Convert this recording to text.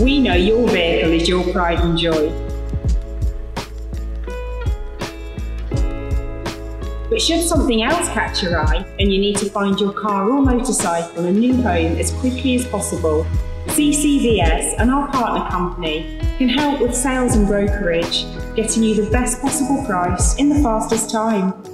We know your vehicle is your pride and joy. But should something else catch your eye and you need to find your car or motorcycle a new home as quickly as possible, CCVS and our partner company can help with sales and brokerage, getting you the best possible price in the fastest time.